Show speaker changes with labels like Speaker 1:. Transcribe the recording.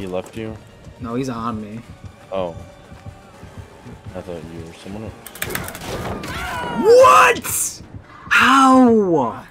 Speaker 1: He left you?
Speaker 2: No, he's on me.
Speaker 1: Oh. I thought you were someone else.
Speaker 2: What? How?